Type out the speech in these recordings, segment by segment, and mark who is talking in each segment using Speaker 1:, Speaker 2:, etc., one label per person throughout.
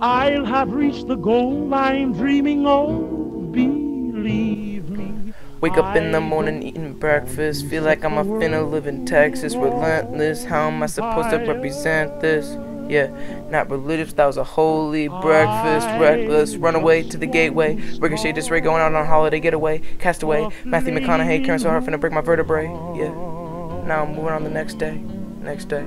Speaker 1: I'll have reached the goal I'm dreaming of. Believe me.
Speaker 2: Wake up in the morning eating breakfast. Feel like I'm a finna live in Texas. Relentless. How am I supposed to represent this? Yeah, not religious, that was a holy breakfast, reckless, runaway to the gateway, ricochet this ray going out on holiday getaway, castaway, Matthew McConaughey, Karen so hard finna break my vertebrae, yeah. Now I'm moving on the next day, next day.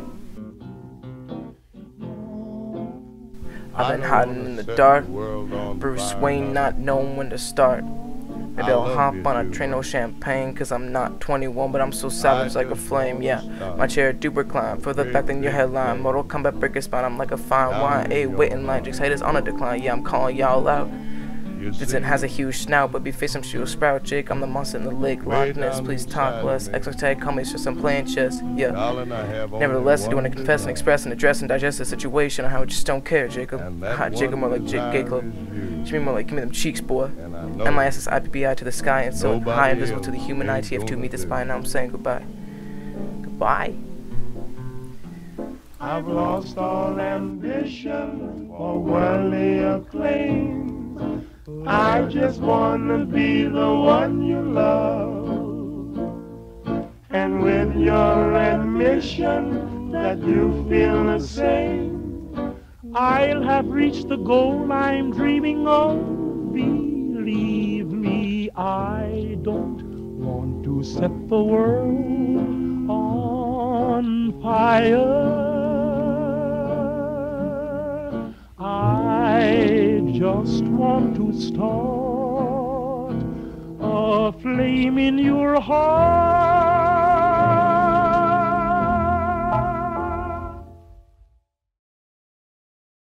Speaker 2: I've been hiding in the dark. Bruce Wayne not knowing when to start. Maybe I'll hop on a train no champagne cause I'm not 21 but I'm so savage like a flame yeah. my chair do recline for the fact in your headline Mortal Kombat break your spine I'm like a fine wine. A waiting line. just haters on a decline. Yeah I'm calling y'all out Vincent has a huge snout, but be facing she will sprout. Jake, I'm the monster in the lake. Loch Ness, please talk less. Xbox tag, call me, it's just I'm playing chess. Yeah. Nevertheless, I do want to confess and express and address and digest the situation on how I just don't care, Jacob. Hot Jacob, more like Jake Gay Club. Jimmie more like, give me them cheeks, boy. MIS is IPPI to the sky and so high invisible to the human ITF2 meet the spine. Now I'm saying goodbye. Goodbye.
Speaker 1: I've lost all ambition for worldly acclaim. I just wanna be the one you love. And with your admission that you feel the same, I'll have reached the goal I'm dreaming of. Believe me, I don't want to set the world on fire. Just want to start a flame in your heart.